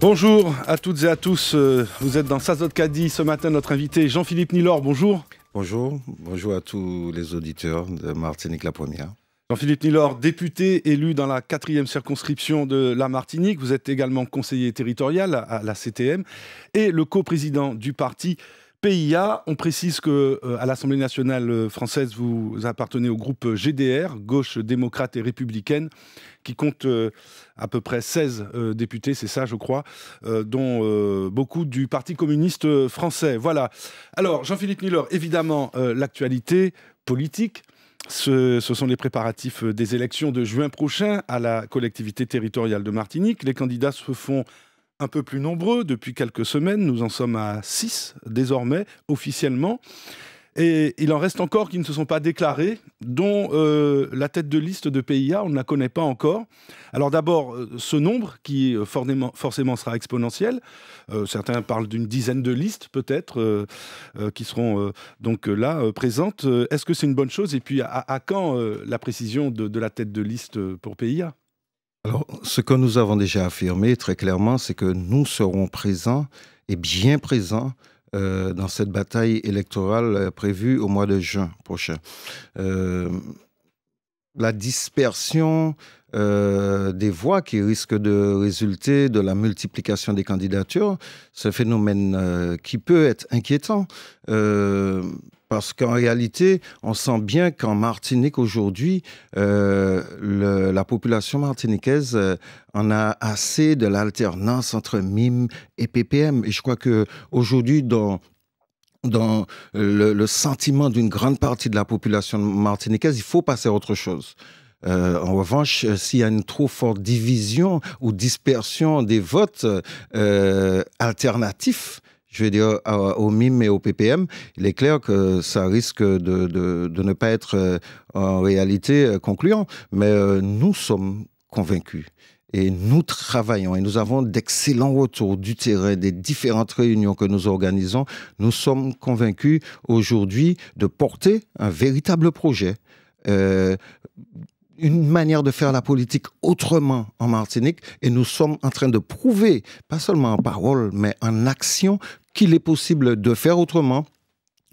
Bonjour à toutes et à tous. Euh, vous êtes dans Sazot Kadi. Ce matin, notre invité Jean-Philippe Nilor. Bonjour. Bonjour. Bonjour à tous les auditeurs de Martinique la Première. Jean-Philippe Nilor, député élu dans la quatrième circonscription de la Martinique. Vous êtes également conseiller territorial à la CTM et le coprésident du parti PIA. On précise que euh, à l'Assemblée nationale euh, française, vous appartenez au groupe GDR, Gauche démocrate et républicaine, qui compte euh, à peu près 16 députés, c'est ça, je crois, dont beaucoup du Parti communiste français. Voilà. Alors, Jean-Philippe Miller, évidemment, l'actualité politique. Ce, sont les préparatifs des élections de juin prochain à la collectivité territoriale de Martinique. Les candidats se font un peu plus nombreux depuis quelques semaines. Nous en sommes à 6 désormais, officiellement. Et il en reste encore qui ne se sont pas déclarés, dont euh, la tête de liste de PIA, on ne la connaît pas encore. Alors d'abord, euh, ce nombre qui euh, forcément, sera exponentiel. certains parlent d'une dizaine de listes peut-être qui seront donc là présentes. Est-ce que c'est une bonne chose? Et puis à, quand la précision de, de la tête de liste pour PIA alors, ce que nous avons déjà affirmé très clairement, c'est que nous serons présents et bien présents euh, dans cette bataille électorale euh, prévue au mois de juin prochain. Euh, la dispersion des voix qui risque de résulter de la multiplication des candidatures, ce phénomène qui peut être inquiétant parce qu'en réalité, on sent bien qu'en Martinique aujourd'hui, euh, la population martiniquaise euh, en a assez de l'alternance entre MIM et PPM. Et je crois que aujourd'hui, dans dans le, sentiment d'une grande partie de la population martiniquaise, il faut passer à autre chose. Euh, en revanche, s'il y a une trop forte division ou dispersion des votes alternatifs, je veux dire, au MIM et au PPM, il est clair que ça risque de, ne pas être euh, en réalité euh, concluant. Mais euh, nous sommes convaincus. Et nous travaillons et nous avons d'excellents retours du terrain des différentes réunions que nous organisons. Nous sommes convaincus aujourd'hui de porter un véritable projet une manière de faire la politique autrement en Martinique et nous sommes en train de prouver, pas seulement en parole, mais en action, qu'il est possible de faire autrement.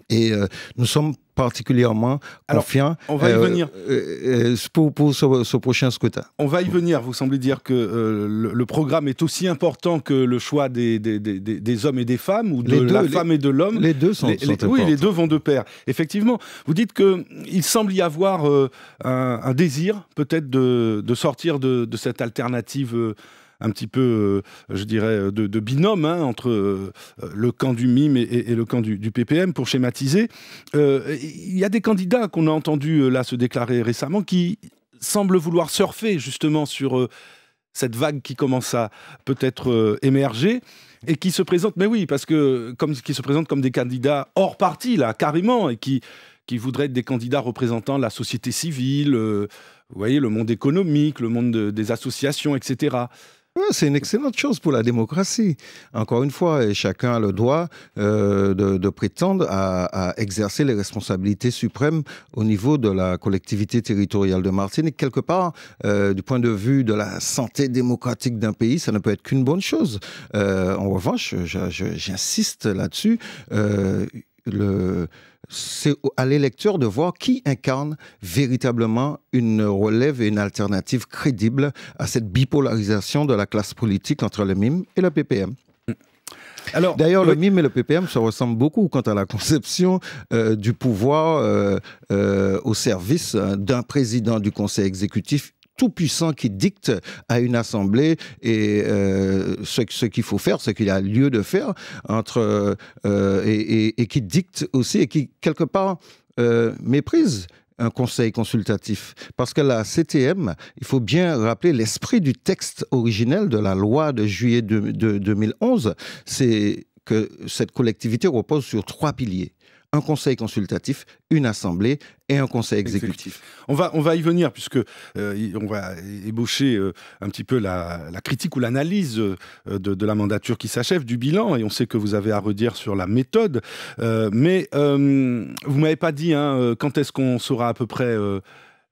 Et euh, nous sommes particulièrement confiants. On va y euh, venir. Euh, pour, pour ce, prochain scrutin. On va y venir. Vous semblez dire que le, programme est aussi important que le choix des, des, des, hommes et des femmes, ou de la femme et de l'homme. Les deux sont, les, Oui, les deux vont de pair. Effectivement, vous dites qu'il semble y avoir un, un, désir peut-être de, de, sortir de, de cette alternative un petit peu, euh, je dirais, de, binôme hein, entre euh, le camp du MIM et, le camp du, PPM, pour schématiser. Euh, il y a des candidats qu'on a entendus là se déclarer récemment qui semblent vouloir surfer justement sur cette vague qui commence à peut-être émerger et qui se présentent, mais oui, parce que comme qui se présentent comme des candidats hors parti là, carrément, et qui qui voudraient être des candidats représentant la société civile, vous voyez, le monde économique, le monde des associations, etc c'est une excellente chose pour la démocratie. Encore une fois, chacun a le droit euh, de, prétendre à, exercer les responsabilités suprêmes au niveau de la collectivité territoriale de Martinique. Quelque part, euh, du point de vue de la santé démocratique d'un pays, ça ne peut être qu'une bonne chose. Euh, en revanche, j'insiste là-dessus, le c'est à l'électeur de voir qui incarne véritablement une relève et une alternative crédible à cette bipolarisation de la classe politique entre le MIM et le PPM. D'ailleurs, le MIM et le PPM se ressemblent beaucoup quant à la conception euh, du pouvoir euh, euh, au service d'un président du conseil exécutif tout-puissant qui dicte à une assemblée euh, ce, qu'il faut faire, ce qu'il a lieu de faire, entre, euh, et, qui dicte aussi et qui, quelque part, euh, méprise un conseil consultatif. Parce que la CTM, il faut bien rappeler l'esprit du texte originel de la loi de juillet de 2011, c'est que cette collectivité repose sur trois piliers un conseil consultatif, une assemblée et un conseil exécutif. On va, on va y venir puisque euh, on va ébaucher euh, un petit peu la, critique ou l'analyse euh, de, la mandature qui s'achève, du bilan, et on sait que vous avez à redire sur la méthode. mais vous m'avez pas dit hein, quand est-ce qu'on saura à peu près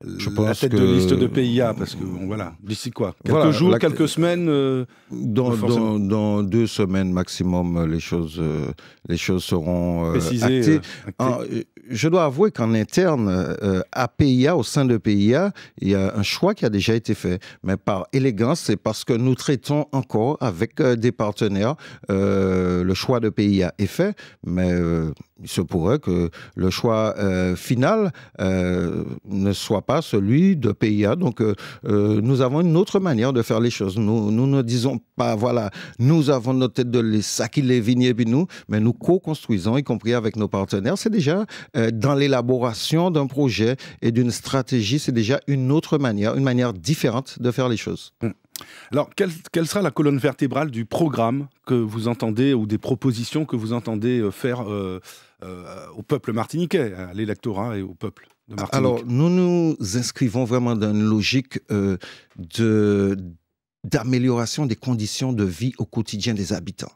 la tête de liste de PIA Parce que, voilà, d'ici quoi Quelques jours, quelques semaines euh, dans, deux semaines maximum, les choses, euh, les choses seront euh, actées. je dois avouer qu'en interne, à PIA, au sein de PIA, il y a un choix qui a déjà été fait. Mais par élégance, c'est parce que nous traitons encore avec des partenaires. le choix de PIA est fait, mais il se pourrait que le choix final ne soit pas celui de PIA. Donc, euh, euh, nous avons une autre manière de faire les choses. Nous, nous ne disons pas, voilà, nous avons notre tête de liste, ça qui les vignes et puis nous, mais nous co-construisons, y compris avec nos partenaires. C'est déjà euh, dans l'élaboration d'un projet et d'une stratégie, c'est déjà une autre manière, une manière différente de faire les choses. Hum. Alors, quelle, quelle, sera la colonne vertébrale du programme que vous entendez ou des propositions que vous entendez faire au peuple martiniquais, à l'électorat et au peuple alors, nous nous inscrivons vraiment dans une logique euh, d'amélioration des conditions de vie au quotidien des habitants.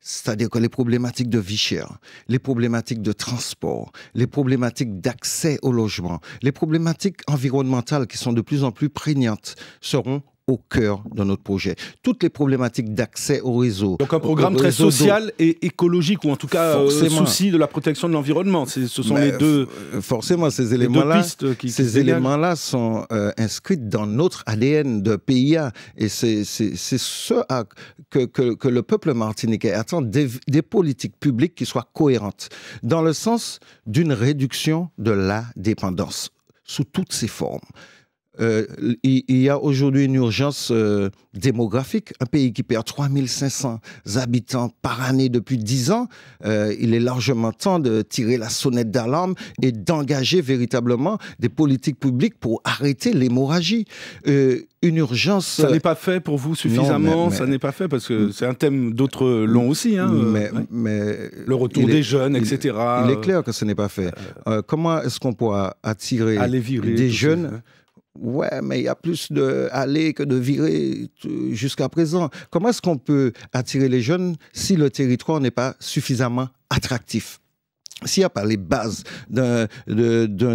C'est-à-dire que les problématiques de vie chère, les problématiques de transport, les problématiques d'accès au logement, les problématiques environnementales qui sont de plus en plus prégnantes seront au cœur de notre projet. Toutes les problématiques d'accès au réseau. Donc un programme très social et écologique, ou en tout cas euh, souci de la protection de l'environnement. Ce sont les deux. Euh, forcément, ces éléments-là, ces éléments-là sont euh, inscrits dans notre ADN de PIA, et c'est ce à, que, que, le peuple martiniquais attend des, des politiques publiques qui soient cohérentes, dans le sens d'une réduction de la dépendance sous toutes ses formes. Euh, il, y a aujourd'hui une urgence euh, démographique. Un pays qui perd 3500 habitants par année depuis 10 ans, euh, il est largement temps de tirer la sonnette d'alarme et d'engager véritablement des politiques publiques pour arrêter l'hémorragie. une urgence. Ça n'est pas fait pour vous suffisamment. ça n'est pas fait parce que c'est un thème d'autres longs aussi. Hein, mais, mais, le retour des jeunes, etc. Il, est clair que ce n'est pas fait. comment est-ce qu'on pourra attirer des jeunes Ouais, mais il y a plus de aller que de virer jusqu'à présent. Comment est-ce qu'on peut attirer les jeunes si le territoire n'est pas suffisamment attractif? S'il n'y a pas les bases d'un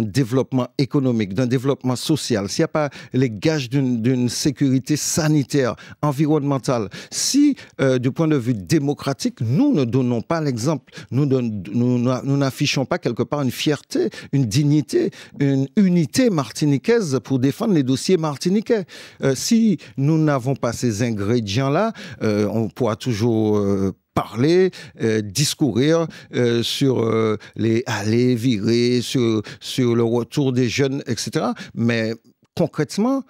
développement économique, d'un développement social, s'il n'y a pas les gages d'une sécurité sanitaire, environnementale, si euh, du point de vue démocratique, nous ne donnons pas l'exemple, nous n'affichons nous, pas quelque part une fierté, une dignité, une unité martiniquaise pour défendre les dossiers martiniquais. Euh, si nous n'avons pas ces ingrédients-là, euh, on pourra toujours parler, euh, discourir euh, sur euh, les aller, virer, sur, sur le retour des jeunes, etc. Mais concrètement,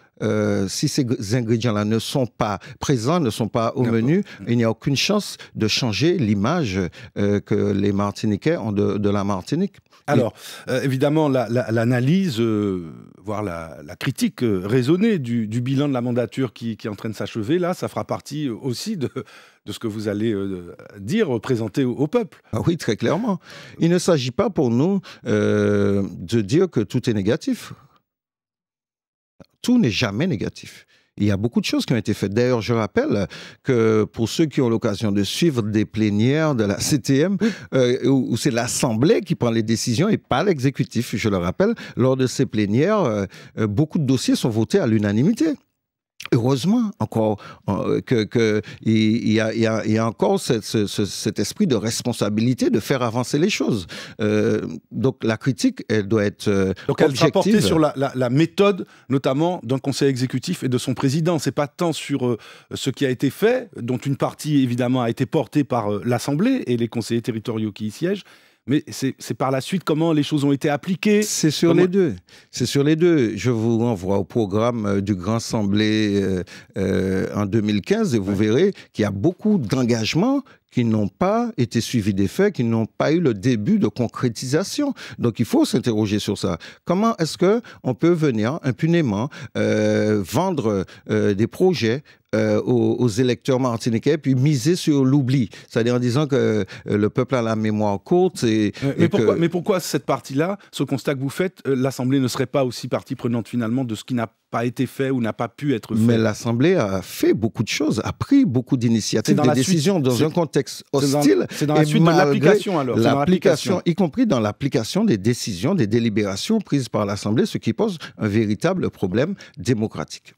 si ces ingrédients-là ne sont pas présents, ne sont pas au menu, il n'y a aucune chance de changer l'image que les Martiniquais ont de, la Martinique. Alors, évidemment, l'analyse, voire la, critique raisonnée du, bilan de la mandature qui, qui est en train de s'achever, là, ça fera partie aussi de, de ce que vous allez euh, dire, présenter au, peuple. Ah oui, très clairement. Il ne s'agit pas pour nous euh, de dire que tout est négatif. Tout n'est jamais négatif. Il y a beaucoup de choses qui ont été faites. D'ailleurs, je rappelle que pour ceux qui ont l'occasion de suivre des plénières de la CTM, euh, où, c'est l'Assemblée qui prend les décisions et pas l'exécutif, je le rappelle, lors de ces plénières, beaucoup de dossiers sont votés à l'unanimité heureusement encore euh, que, que il, y a, il, y a, encore cet esprit de responsabilité de faire avancer les choses. Euh, donc la critique, elle doit être euh, donc elle sera portée sur la, la, méthode, notamment d'un conseil exécutif et de son président. C'est pas tant sur ce qui a été fait, dont une partie évidemment a été portée par l'Assemblée et les conseillers territoriaux qui y siègent, mais c'est par la suite comment les choses ont été appliquées. C'est sur les deux. C'est sur les deux. Je vous renvoie au programme euh, du Grand Assemblée euh, euh, en 2015 et vous verrez qu'il y a beaucoup d'engagements qui n'ont pas été suivis des faits, qui n'ont pas eu le début de concrétisation. Donc il faut s'interroger sur ça. Comment est-ce que on peut venir impunément vendre des projets euh, aux, électeurs martiniquais, puis miser sur l'oubli, c'est-à-dire en disant que euh, le peuple a la mémoire courte. Et, mais, pourquoi, cette partie-là, ce constat que vous faites, euh, l'Assemblée ne serait pas aussi partie prenante finalement de ce qui n'a pas été fait ou n'a pas pu être fait? Mais l'Assemblée a fait beaucoup de choses, a pris beaucoup d'initiatives, des décisions dans un contexte hostile. C'est dans, la suite de l'application alors. L'application, y compris dans l'application des décisions, des délibérations prises par l'Assemblée, ce qui pose un véritable problème démocratique.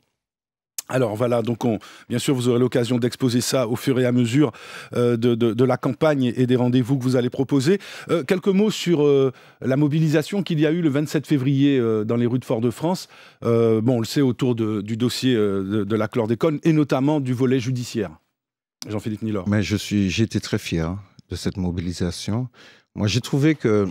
Alors voilà, donc on, bien sûr, vous aurez l'occasion d'exposer ça au fur et à mesure euh, de, la campagne et des rendez-vous que vous allez proposer. Euh, quelques mots sur euh, la mobilisation qu'il y a eu le 27 février dans les rues de Fort-de-France. bon, on le sait autour du dossier de, la chlordécone et notamment du volet judiciaire. Jean-Philippe Nilor. Mais je suis, j'étais très fier de cette mobilisation. Moi, j'ai trouvé que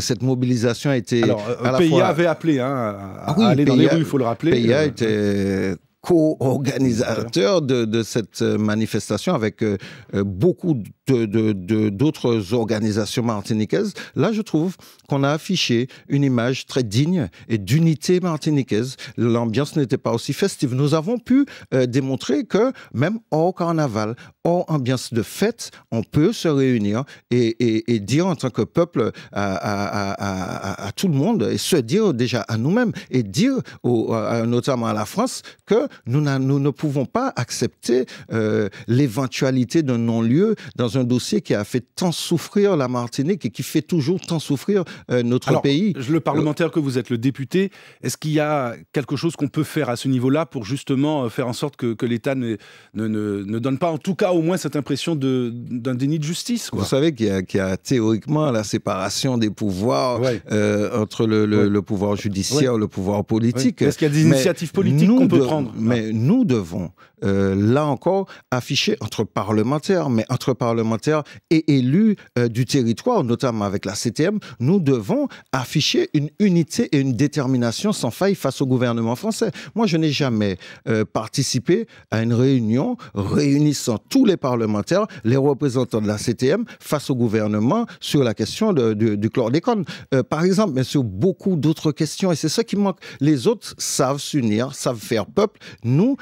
cette mobilisation a été. Alors, PIA avait appelé hein, à, ah aller dans les rues, il faut le rappeler. PIA était co-organisateur de, de, cette manifestation avec euh, euh, beaucoup d'autres de, organisations martiniquaises. Là, je trouve qu'on a affiché une image très digne et d'unité martiniquaise. L'ambiance n'était pas aussi festive. Nous avons pu euh, démontrer que même hors carnaval, hors ambiance de fête, on peut se réunir et, dire en tant que peuple à, tout le monde et se dire déjà à nous-mêmes et dire au, notamment à la France que nous, nous ne pouvons pas accepter euh, l'éventualité d'un non-lieu dans un dossier qui a fait tant souffrir la Martinique et qui fait toujours tant souffrir euh, notre Alors, pays. Le parlementaire que vous êtes, le député, est-ce qu'il y a quelque chose qu'on peut faire à ce niveau-là pour justement euh, faire en sorte que, que l'État ne, ne, ne, donne pas, en tout cas au moins, cette impression d'un déni de justice Vous savez qu'il y, y, a théoriquement la séparation des pouvoirs entre le, le, pouvoir judiciaire, et le pouvoir politique. Est-ce qu'il y a des initiatives politiques qu'on peut prendre? mais nous devons, euh, là encore, afficher entre parlementaires, mais entre parlementaires et élus euh, du territoire, notamment avec la CTM, nous devons afficher une unité et une détermination sans faille face au gouvernement français. Moi, je n'ai jamais euh, participé à une réunion réunissant tous les parlementaires, les représentants de la CTM, face au gouvernement sur la question du chlordécone. par exemple, mais sur beaucoup d'autres questions, et c'est ça qui manque. Les autres savent s'unir, savent faire peuple, nous,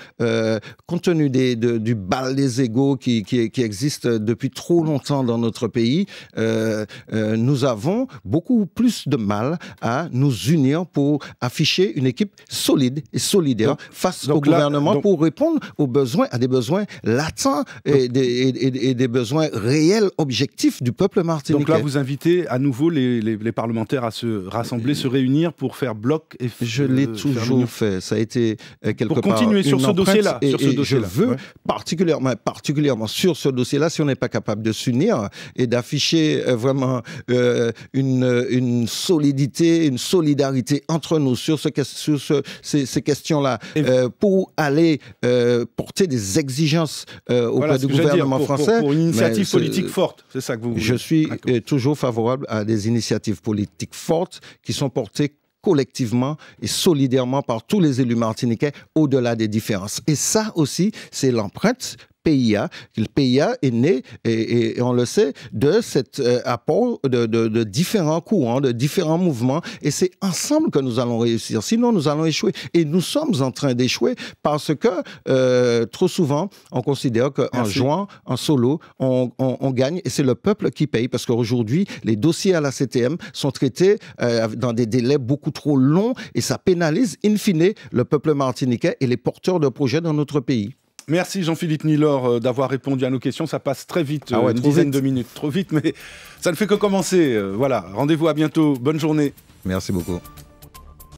compte tenu des, du bal des égaux qui, qui, existe depuis trop longtemps dans notre pays, euh, euh, nous avons beaucoup plus de mal à nous unir pour afficher une équipe solide et solidaire face au gouvernement pour répondre aux besoins, à des besoins latents et, des, des, besoins réels, objectifs du peuple martiniquais. Donc là, vous invitez à nouveau les, les, parlementaires à se rassembler, se réunir pour faire bloc et Je l'ai toujours fait. Ça a été quelque pour part continuer sur ce dossier-là. Je veux particulièrement, particulièrement sur ce dossier-là, si on n'est pas capable de s'unir et d'afficher euh, vraiment euh, une, une, solidité, une solidarité entre nous sur, ce, sur ce, ces, questions-là, euh, pour aller porter des exigences auprès du gouvernement français. Pour, une initiative politique forte, c'est ça que vous voulez. Je suis toujours favorable à des initiatives politiques fortes qui sont portées collectivement et solidairement par tous les élus martiniquais au-delà des différences. Et ça aussi, c'est l'empreinte PIA. Le PIA est né, et, on le sait, de cet euh, apport de, différents courants, de différents mouvements. Et c'est ensemble que nous allons réussir. Sinon, nous allons échouer. Et nous sommes en train d'échouer parce que euh, trop souvent, on considère qu'en jouant en solo, on, gagne. Et c'est le peuple qui paye. Parce qu'aujourd'hui, les dossiers à la CTM sont traités euh, dans des délais beaucoup trop longs. Et ça pénalise, in fine, le peuple martiniquais et les porteurs de projets dans notre pays. Merci Jean-Philippe Nilor euh, d'avoir répondu à nos questions. Ça passe très vite, ah une dizaine de minutes. Trop vite, mais ça ne fait que commencer. Euh, voilà, rendez-vous à bientôt. Bonne journée. Merci beaucoup.